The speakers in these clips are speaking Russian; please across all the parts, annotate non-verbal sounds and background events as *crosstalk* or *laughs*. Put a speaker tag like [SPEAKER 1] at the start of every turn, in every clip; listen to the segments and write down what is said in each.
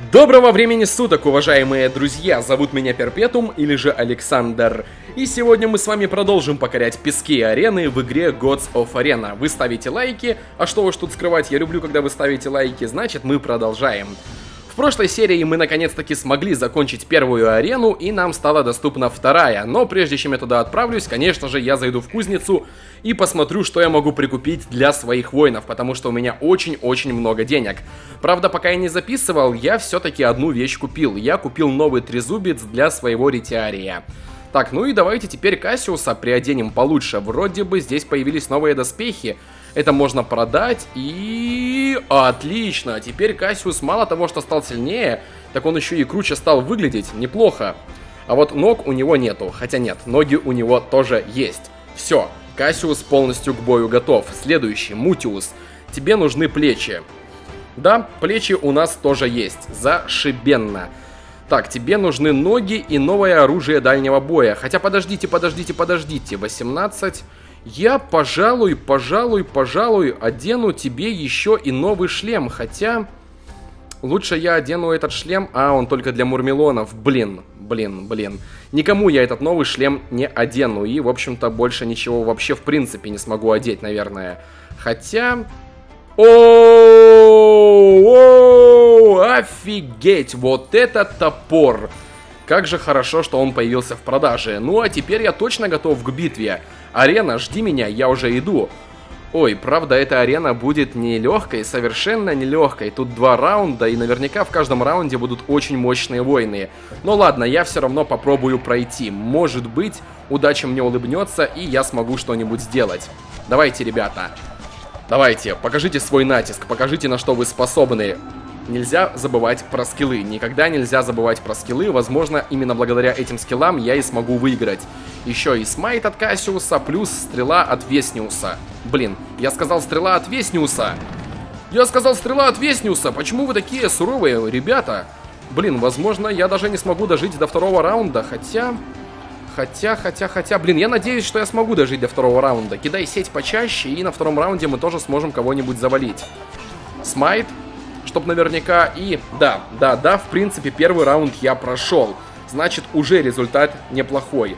[SPEAKER 1] Доброго времени суток, уважаемые друзья! Зовут меня Перпетум или же Александр. И сегодня мы с вами продолжим покорять пески арены в игре Gods of Arena. Вы ставите лайки, а что уж тут скрывать, я люблю, когда вы ставите лайки, значит мы продолжаем. Прошлой серии мы наконец-таки смогли закончить первую арену, и нам стала доступна вторая. Но прежде чем я туда отправлюсь, конечно же, я зайду в кузницу и посмотрю, что я могу прикупить для своих воинов, потому что у меня очень-очень много денег. Правда, пока я не записывал, я все-таки одну вещь купил. Я купил новый трезубец для своего ретиария. Так, ну и давайте теперь Кассиуса приоденем получше. Вроде бы здесь появились новые доспехи. Это можно продать и... Отлично! Теперь Кассиус мало того, что стал сильнее, так он еще и круче стал выглядеть. Неплохо. А вот ног у него нету. Хотя нет, ноги у него тоже есть. Все, Кассиус полностью к бою готов. Следующий, Мутиус. Тебе нужны плечи. Да, плечи у нас тоже есть. Зашибенно. Так, тебе нужны ноги и новое оружие дальнего боя. Хотя подождите, подождите, подождите. 18. Я, пожалуй, пожалуй, пожалуй, одену тебе еще и новый шлем. Хотя... Лучше я одену этот шлем, а он только для мурмелонов. Блин, блин, блин. Никому я этот новый шлем не одену. И, в общем-то, больше ничего вообще в принципе не смогу одеть, наверное. Хотя... О, офигеть, вот это топор. Как же хорошо, что он появился в продаже. Ну а теперь я точно готов к битве. Арена, жди меня, я уже иду. Ой, правда, эта арена будет нелегкой, совершенно нелегкой. Тут два раунда, и наверняка в каждом раунде будут очень мощные войны. Но ладно, я все равно попробую пройти. Может быть, удача мне улыбнется, и я смогу что-нибудь сделать. Давайте, ребята. Давайте, покажите свой натиск, покажите, на что вы способны. Нельзя забывать про скиллы. Никогда нельзя забывать про скиллы. Возможно, именно благодаря этим скиллам я и смогу выиграть. Еще и смайт от Кассиуса, плюс стрела от Весниуса. Блин, я сказал стрела от Весниуса. Я сказал стрела от Весниуса. Почему вы такие суровые, ребята? Блин, возможно, я даже не смогу дожить до второго раунда, хотя... Хотя, хотя, хотя... Блин, я надеюсь, что я смогу дожить до второго раунда. Кидай сеть почаще, и на втором раунде мы тоже сможем кого-нибудь завалить. Смайт, чтоб наверняка... И да, да, да, в принципе, первый раунд я прошел. Значит, уже результат неплохой.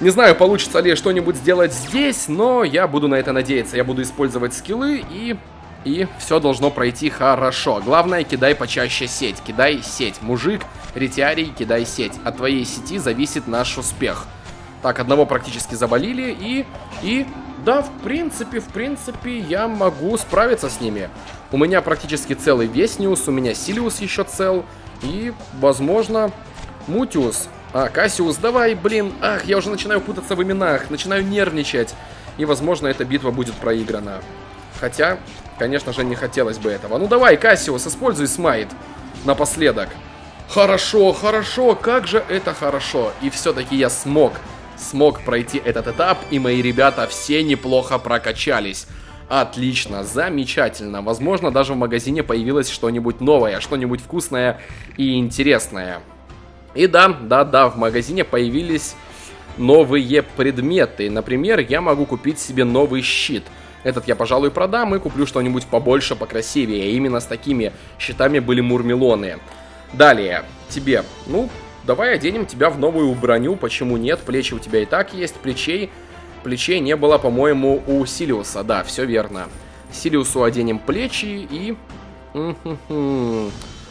[SPEAKER 1] Не знаю, получится ли что-нибудь сделать здесь, но я буду на это надеяться. Я буду использовать скиллы и... И все должно пройти хорошо. Главное, кидай почаще сеть. Кидай сеть. Мужик, ретиарий, кидай сеть. От твоей сети зависит наш успех. Так, одного практически завалили и... И... Да, в принципе, в принципе, я могу справиться с ними. У меня практически целый Весниус, у меня Силиус еще цел. И, возможно, Мутиус а, Кассиус, давай, блин. Ах, я уже начинаю путаться в именах, начинаю нервничать. И, возможно, эта битва будет проиграна. Хотя, конечно же, не хотелось бы этого. Ну давай, Кассиус, используй смайт напоследок. Хорошо, хорошо, как же это хорошо. И все-таки я смог, смог пройти этот этап, и мои ребята все неплохо прокачались. Отлично, замечательно. Возможно, даже в магазине появилось что-нибудь новое, что-нибудь вкусное и интересное. И да, да, да, в магазине появились новые предметы. Например, я могу купить себе новый щит. Этот я, пожалуй, продам и куплю что-нибудь побольше, покрасивее. Именно с такими щитами были мурмелоны. Далее, тебе, ну, давай оденем тебя в новую броню, почему нет? Плечи у тебя и так есть, плечей, плечей не было, по-моему, у Силиуса, да, все верно. Силиусу оденем плечи и...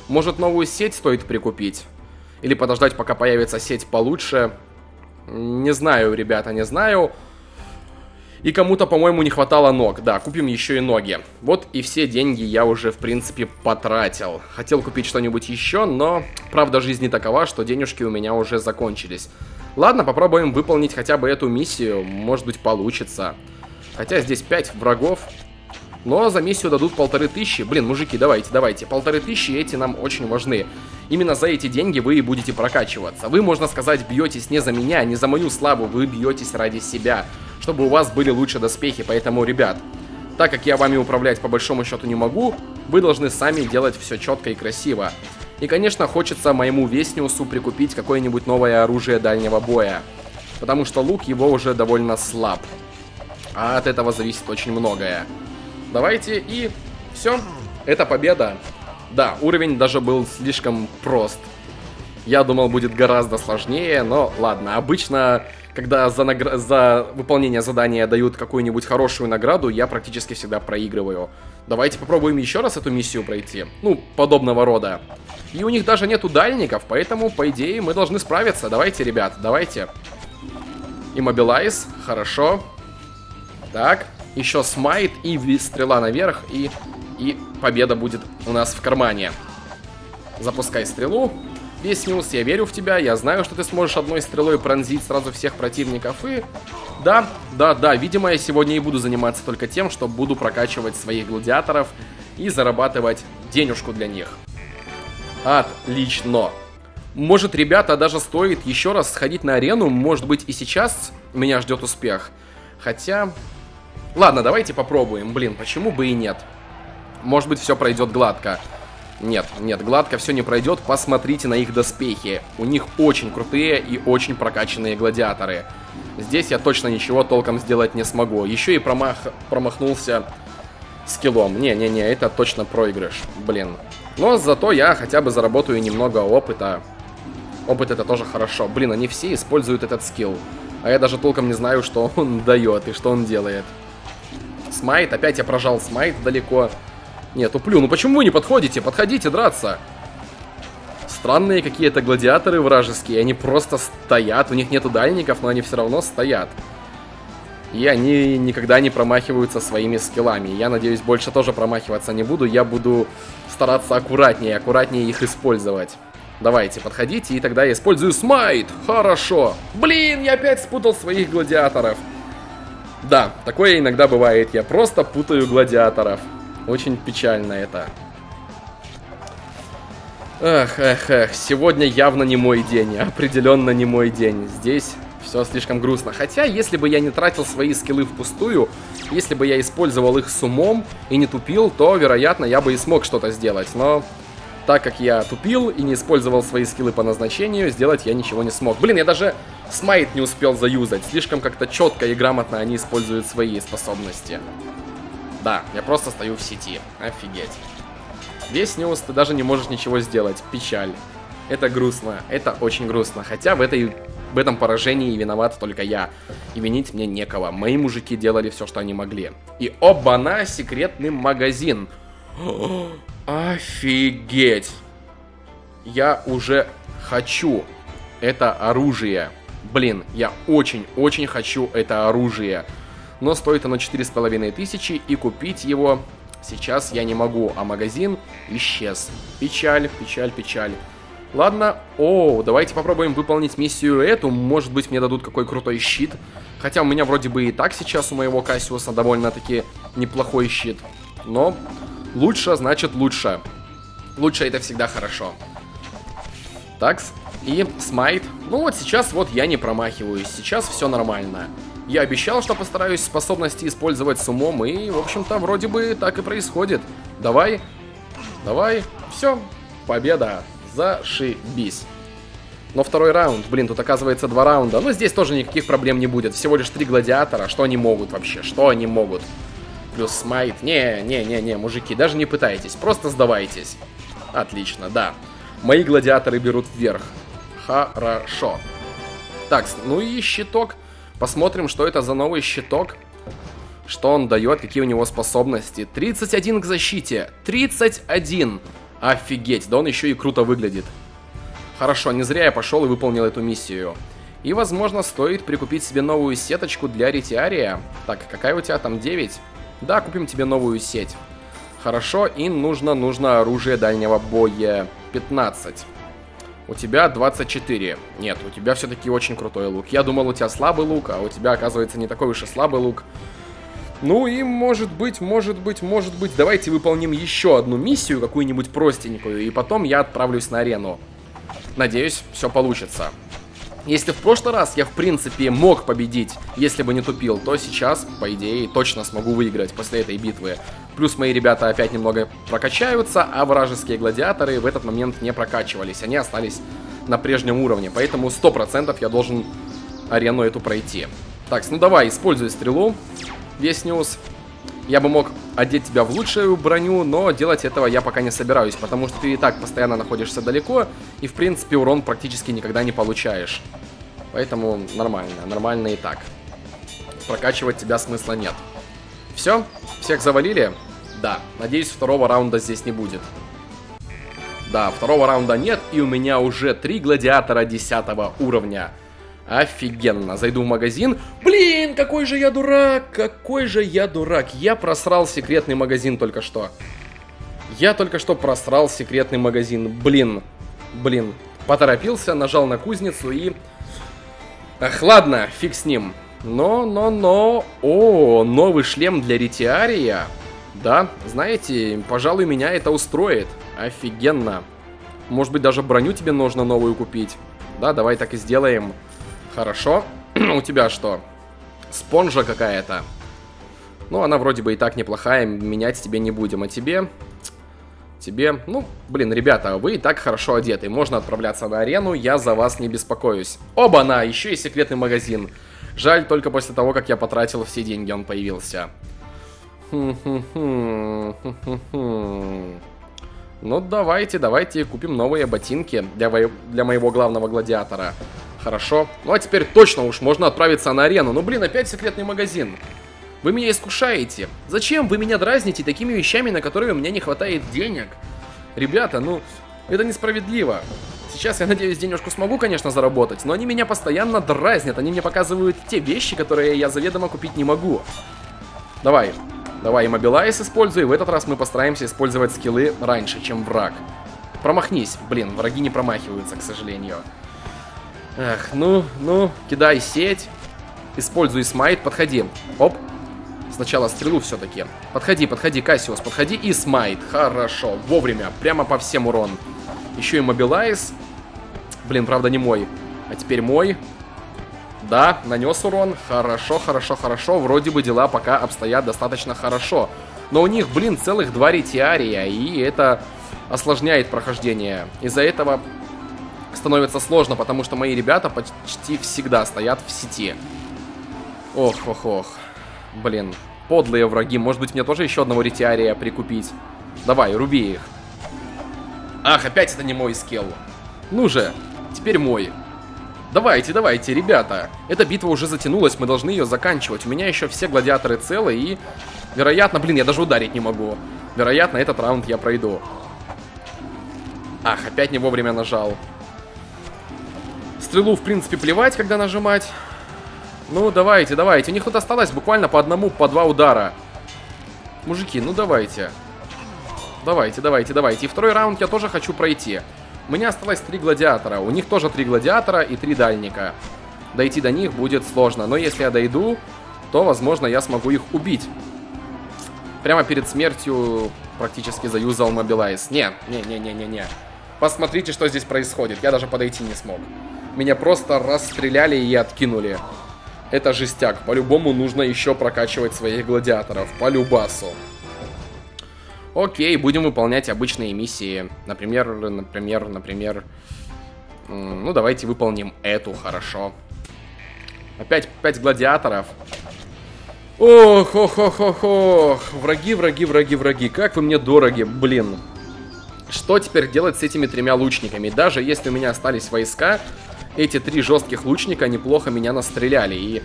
[SPEAKER 1] Может, новую сеть стоит прикупить? Или подождать, пока появится сеть получше. Не знаю, ребята, не знаю. И кому-то, по-моему, не хватало ног. Да, купим еще и ноги. Вот и все деньги я уже, в принципе, потратил. Хотел купить что-нибудь еще, но правда жизни такова, что денежки у меня уже закончились. Ладно, попробуем выполнить хотя бы эту миссию. Может быть, получится. Хотя здесь 5 врагов. Но за миссию дадут полторы тысячи. Блин, мужики, давайте, давайте. Полторы тысячи эти нам очень важны. Именно за эти деньги вы и будете прокачиваться. Вы, можно сказать, бьетесь не за меня, не за мою славу, вы бьетесь ради себя. Чтобы у вас были лучше доспехи, поэтому, ребят, так как я вами управлять по большому счету не могу, вы должны сами делать все четко и красиво. И, конечно, хочется моему Вестниусу прикупить какое-нибудь новое оружие дальнего боя. Потому что лук его уже довольно слаб. А от этого зависит очень многое. Давайте и все. Это победа. да, уровень даже был слишком прост. Я думал, будет гораздо сложнее, но ладно. Обычно, когда за, награ... за выполнение задания дают какую-нибудь хорошую награду, я практически всегда проигрываю. Давайте попробуем еще раз эту миссию пройти. Ну, подобного рода. И у них даже нету дальников, поэтому, по идее, мы должны справиться. Давайте, ребят, давайте. Иммобилайз, хорошо. Так, еще smite и стрела наверх, и, и победа будет у нас в кармане. Запускай стрелу. Весь Ньюс, я верю в тебя, я знаю, что ты сможешь одной стрелой пронзить сразу всех противников, и... Да, да, да, видимо, я сегодня и буду заниматься только тем, что буду прокачивать своих гладиаторов и зарабатывать денежку для них. Отлично. Может, ребята, даже стоит еще раз сходить на арену, может быть, и сейчас меня ждет успех. Хотя... Ладно, давайте попробуем, блин, почему бы и нет. Может быть, все пройдет гладко. Нет, нет, гладко все не пройдет. Посмотрите на их доспехи. У них очень крутые и очень прокачанные гладиаторы. Здесь я точно ничего толком сделать не смогу. Еще и промах... промахнулся скиллом. Не-не-не, это точно проигрыш. Блин. Но зато я хотя бы заработаю немного опыта. Опыт это тоже хорошо. Блин, они все используют этот скилл. А я даже толком не знаю, что *laughs* он дает и что он делает. Смайт. Опять я прожал смайт далеко. Нет, уплю. Ну почему вы не подходите? Подходите драться. Странные какие-то гладиаторы вражеские. Они просто стоят. У них нету дальников, но они все равно стоят. И они никогда не промахиваются своими скиллами. Я надеюсь, больше тоже промахиваться не буду. Я буду стараться аккуратнее, аккуратнее их использовать. Давайте, подходите, и тогда я использую смайт. Хорошо. Блин, я опять спутал своих гладиаторов. Да, такое иногда бывает. Я просто путаю гладиаторов. Очень печально это. Эх, эх, эх, сегодня явно не мой день, определенно не мой день. Здесь все слишком грустно. Хотя, если бы я не тратил свои скиллы впустую, если бы я использовал их с умом и не тупил, то, вероятно, я бы и смог что-то сделать. Но так как я тупил и не использовал свои скиллы по назначению, сделать я ничего не смог. Блин, я даже smite не успел заюзать. Слишком как-то четко и грамотно они используют свои способности. Да, я просто стою в сети. Офигеть. Весь Ньюс ты даже не можешь ничего сделать. Печаль. Это грустно. Это очень грустно. Хотя в, этой, в этом поражении виноват только я. И винить мне некого. Мои мужики делали все, что они могли. И оба-на, секретный магазин. *gasps* офигеть. Я уже хочу это оружие. Блин, я очень-очень хочу это оружие но стоит оно 4,5 тысячи, и купить его сейчас я не могу, а магазин исчез. Печаль, печаль, печаль. Ладно, о, давайте попробуем выполнить миссию эту, может быть мне дадут какой крутой щит. Хотя у меня вроде бы и так сейчас у моего Кассиуса довольно-таки неплохой щит. Но лучше значит лучше. Лучше это всегда хорошо. Такс, и смайт. Ну вот сейчас вот я не промахиваюсь, сейчас все нормально. Я обещал, что постараюсь способности использовать с умом, и, в общем-то, вроде бы так и происходит. Давай, давай, все, победа, зашибись. Но второй раунд, блин, тут оказывается два раунда. Но здесь тоже никаких проблем не будет. Всего лишь три гладиатора. Что они могут вообще? Что они могут? Плюс смайт. Не, не, не, не, мужики, даже не пытайтесь. Просто сдавайтесь. Отлично, да. Мои гладиаторы берут вверх. Хорошо. Так, ну и щиток. Посмотрим, что это за новый щиток. Что он дает, какие у него способности. 31 к защите. 31! Офигеть, да он еще и круто выглядит. Хорошо, не зря я пошел и выполнил эту миссию. И, возможно, стоит прикупить себе новую сеточку для ретиария. Так, какая у тебя там 9? Да, купим тебе новую сеть. Хорошо, и нужно, нужно оружие дальнего боя 15. У тебя 24. Нет, у тебя все-таки очень крутой лук. Я думал, у тебя слабый лук, а у тебя, оказывается, не такой уж и слабый лук. Ну и может быть, может быть, может быть, давайте выполним еще одну миссию, какую-нибудь простенькую, и потом я отправлюсь на арену. Надеюсь, все получится. Если в прошлый раз я, в принципе, мог победить, если бы не тупил, то сейчас, по идее, точно смогу выиграть после этой битвы. Плюс мои ребята опять немного прокачаются, а вражеские гладиаторы в этот момент не прокачивались. Они остались на прежнем уровне, поэтому 100% я должен арену эту пройти. Так, ну давай, используй стрелу, весь ньюс. Я бы мог одеть тебя в лучшую броню, но делать этого я пока не собираюсь, потому что ты и так постоянно находишься далеко, и в принципе урон практически никогда не получаешь. Поэтому нормально, нормально и так. Прокачивать тебя смысла нет. Все? Всех завалили? Да. Надеюсь, второго раунда здесь не будет. Да, второго раунда нет, и у меня уже три гладиатора 10 уровня. Офигенно. Зайду в магазин. Блин, какой же я дурак! Какой же я дурак! Я просрал секретный магазин только что. Я только что просрал секретный магазин. Блин. Блин. Поторопился, нажал на кузницу и... Ах, ладно, фиг с ним. Но, но, но... О, новый шлем для ретиария. Да, знаете, пожалуй, меня это устроит. Офигенно. Может быть, даже броню тебе нужно новую купить. Да, давай так и сделаем. Хорошо. *clears throat* У тебя что? Спонжа какая-то. Ну, она вроде бы и так неплохая, менять тебе не будем. А тебе? Тебе, ну, блин, ребята, вы и так хорошо одеты. Можно отправляться на арену, я за вас не беспокоюсь. Оба-на, еще и секретный магазин. Жаль, только после того, как я потратил все деньги, он появился. Ну, давайте, давайте купим новые ботинки для, для моего главного гладиатора. Хорошо. Ну а теперь точно уж можно отправиться на арену. Ну блин, опять секретный магазин. Вы меня искушаете. Зачем вы меня дразните такими вещами, на которые у меня не хватает денег? Ребята, ну, это несправедливо. Сейчас я надеюсь, денежку смогу, конечно, заработать, но они меня постоянно дразнят. Они мне показывают те вещи, которые я заведомо купить не могу. Давай. Давай, иммобилайз используй. В этот раз мы постараемся использовать скиллы раньше, чем враг. Промахнись. Блин, враги не промахиваются, к сожалению. Эх, ну, ну, кидай сеть. Используй смайт, подходи. Оп. Сначала стрелу все-таки. Подходи, подходи, Кассиус, подходи и смайт. Хорошо, вовремя, прямо по всем урон. Еще и мобилайз. Блин, правда не мой. А теперь мой. Да, нанес урон. Хорошо, хорошо, хорошо. Вроде бы дела пока обстоят достаточно хорошо. Но у них, блин, целых два ретиария, и это осложняет прохождение. Из-за этого становится сложно, потому что мои ребята почти всегда стоят в сети. Ох, ох, ох. Блин, подлые враги. Может быть, мне тоже еще одного ретиария прикупить? Давай, руби их. Ах, опять это не мой скилл. Ну же, теперь мой. Давайте, давайте, ребята. Эта битва уже затянулась, мы должны ее заканчивать. У меня еще все гладиаторы целы и... Вероятно, блин, я даже ударить не могу. Вероятно, этот раунд я пройду. Ах, опять не вовремя нажал. Стрелу, в принципе, плевать, когда нажимать. Ну, давайте, давайте. У них тут осталось буквально по одному, по два удара. Мужики, ну давайте. Давайте, давайте, давайте. И второй раунд я тоже хочу пройти. У меня осталось три гладиатора. У них тоже три гладиатора и три дальника. Дойти до них будет сложно. Но если я дойду, то, возможно, я смогу их убить. Прямо перед смертью практически заюзал мобилайз. Не, не, не, не, не, не. Посмотрите, что здесь происходит. Я даже подойти не смог. Меня просто расстреляли и откинули. Это жестяк. По-любому нужно еще прокачивать своих гладиаторов. По любасу. Окей, будем выполнять обычные миссии. Например, например, например... Ну, давайте выполним эту, хорошо. Опять 5 гладиаторов. Ох, ох, ох, ох, ох. Враги, враги, враги, враги. Как вы мне дороги, блин. Что теперь делать с этими тремя лучниками? Даже если у меня остались войска, эти три жестких лучника неплохо меня настреляли. И,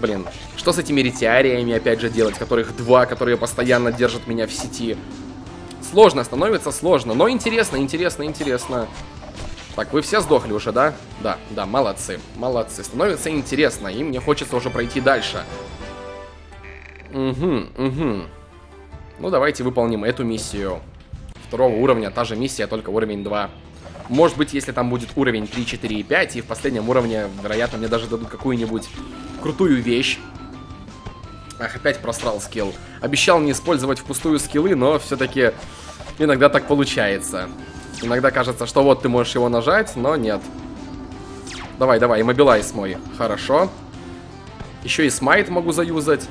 [SPEAKER 1] блин, что с этими ретиариями опять же делать, которых два, которые постоянно держат меня в сети? Сложно, становится сложно, но интересно, интересно, интересно. Так, вы все сдохли уже, да? Да, да, молодцы, молодцы. Становится интересно, и мне хочется уже пройти дальше. Угу, угу. Ну, давайте выполним эту миссию. Второго уровня, та же миссия, только уровень 2. Может быть, если там будет уровень 3, 4 и 5, и в последнем уровне, вероятно, мне даже дадут какую-нибудь крутую вещь. Ах, опять просрал скилл. Обещал не использовать впустую скиллы, но все-таки иногда так получается. Иногда кажется, что вот ты можешь его нажать, но нет. Давай, давай, иммобилайз мой. Хорошо. Еще и смайт могу заюзать.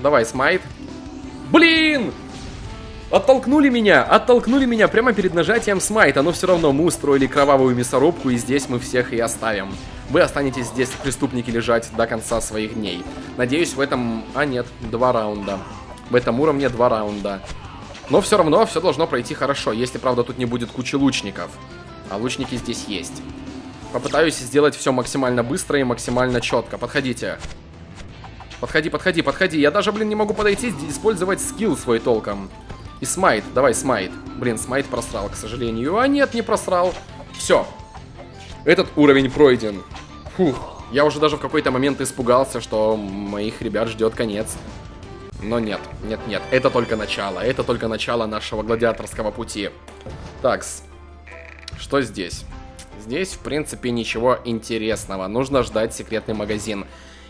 [SPEAKER 1] Давай, смайт. Блин! Оттолкнули меня, оттолкнули меня прямо перед нажатием смайта, но все равно мы устроили кровавую мясорубку, и здесь мы всех и оставим. Вы останетесь здесь, преступники, лежать до конца своих дней. Надеюсь, в этом... А, нет, два раунда. в этом уровне два раунда. Но все равно все должно пройти хорошо, если, правда, тут не будет кучи лучников. А лучники здесь есть. Попытаюсь сделать все максимально быстро и максимально четко. Подходите. Подходи, подходи, подходи. Я даже, блин, не могу подойти, использовать скилл свой толком. И смайт, давай смайт. Блин, смайт просрал, к сожалению. А нет, не просрал. Все. Этот уровень пройден. Фух. Я уже даже в какой-то момент испугался, что моих ребят ждет конец. Но нет, нет, нет. Это только начало. Это только начало нашего гладиаторского пути. Такс. Что здесь? Здесь, в принципе, ничего интересного. Нужно ждать секретный магазин.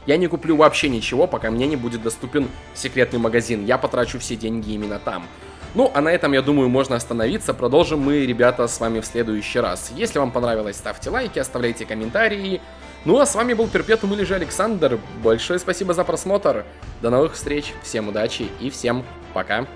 [SPEAKER 1] Я не куплю вообще ничего, пока мне не будет доступен секретный магазин. Я потрачу все деньги именно там. Ну, а на этом, я думаю, можно остановиться. Продолжим мы, ребята, с вами в следующий раз. Если вам понравилось, ставьте лайки, оставляйте комментарии. Ну, а с вами был Перпетум или же Александр. Большое спасибо за просмотр. До новых встреч, всем удачи и всем пока.